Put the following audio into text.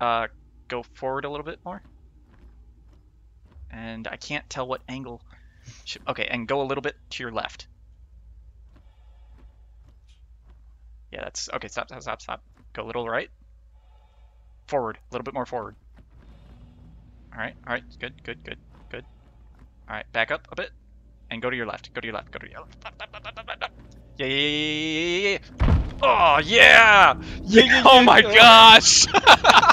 uh, go forward a little bit more. And I can't tell what angle. Should, okay, and go a little bit to your left. Yeah, that's okay. Stop, stop, stop, stop. Go a little right. Forward, a little bit more forward. All right, all right, good, good, good, good. All right, back up a bit, and go to your left. Go to your left. Go to your left. Yeah, yeah, yeah, yeah, yeah, yeah. Oh yeah! Yeah, oh my gosh!